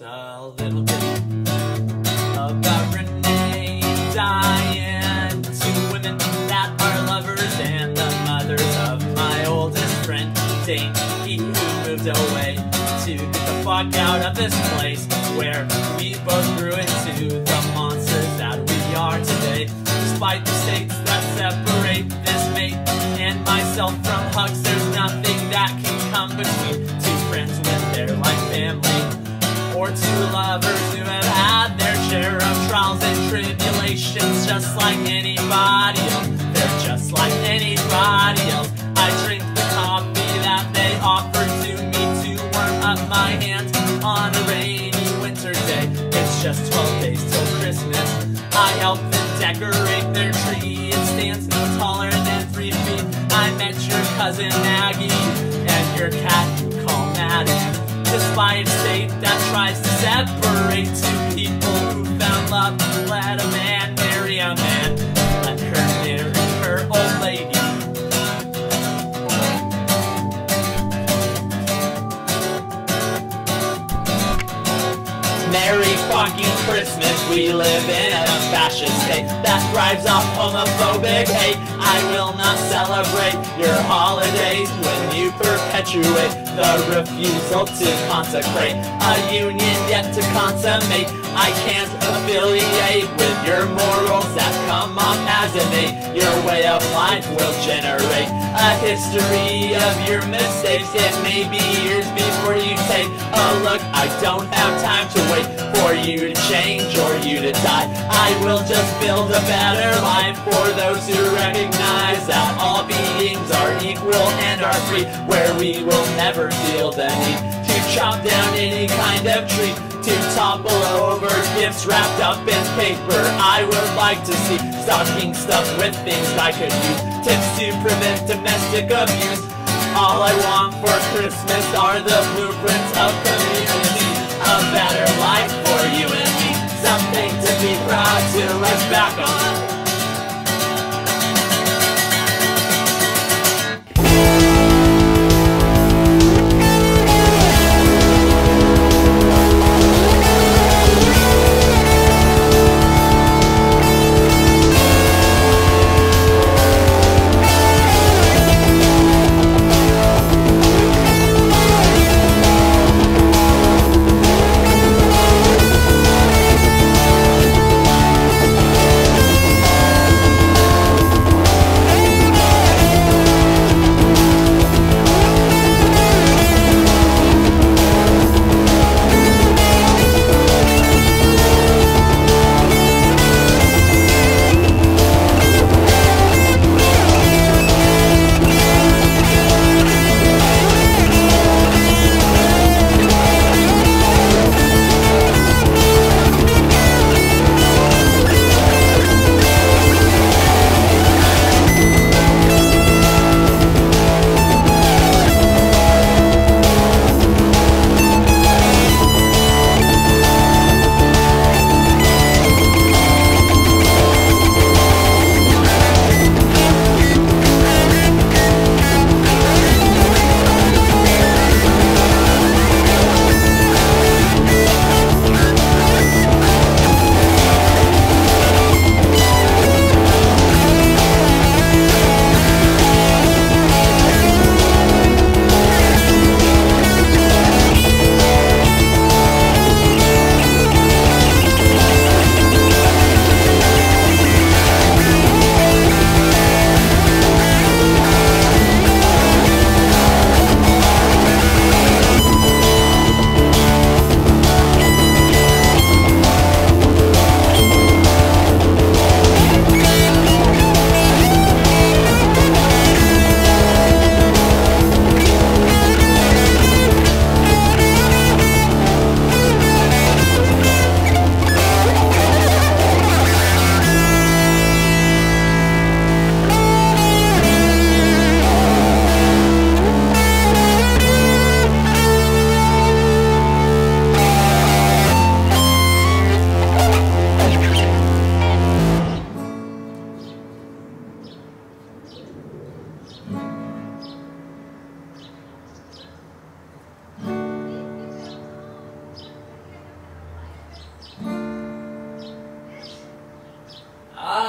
little bit about Renee Diane, two women that are lovers and the mothers of my oldest friend, Dane, he who moved away to get the fuck out of this place where we both grew into the monsters that we are today. Despite the states that separate this mate and myself from hugs, there's nothing that can come between two friends when they're like family or two lovers who have had their share of trials and tribulations just like anybody else. They're just like anybody else. I drink the coffee that they offer to me to warm up my hands on a rainy winter day. It's just 12 days till Christmas. I help them decorate their tree. It stands no taller than three feet. I met your cousin Maggie and your cat you call Maddie. Despite a state that tries to separate two people who found love, let a man marry a man. Let her marry her old lady. Merry fucking Christmas, we live in a fascist state that thrives off homophobic hate. I will not celebrate your holidays when you perpetuate the refusal to consecrate a union yet to consummate. I can't affiliate with your morals that come off Your way of life will generate a history of your mistakes. It may be years before you take a look. I don't have time to wait for you to change or you to die. I will just build a better life for those who recognize that all beings are equal and are free, where we will never feel the need chop down any kind of tree. To topple over gifts wrapped up in paper. I would like to see stocking stuffed with things I could use. Tips to prevent domestic abuse. All I want for Christmas are the blueprints of community. A better life for you and me. Something to be proud to look back on.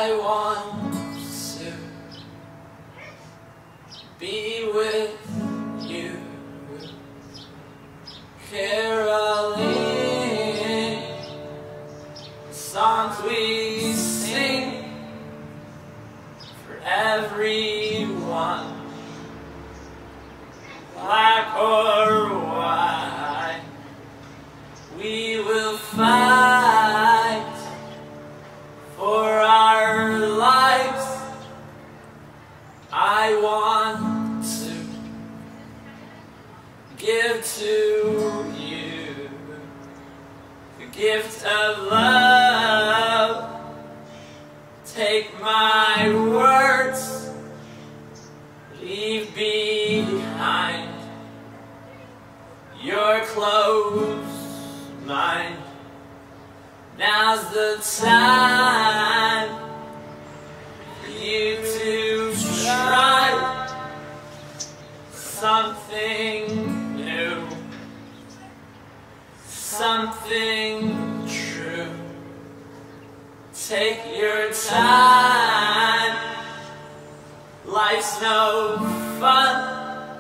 I want Take my words, leave behind your closed mind. Now's the time it's no fun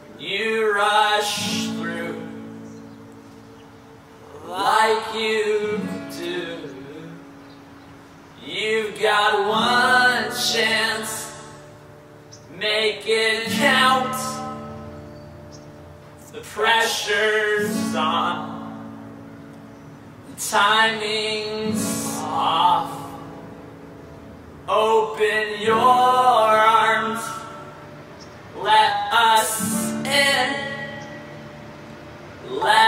when you rush through like you do. You've got one chance, make it count. The pressure's on, the timing's off. Open your hand. Let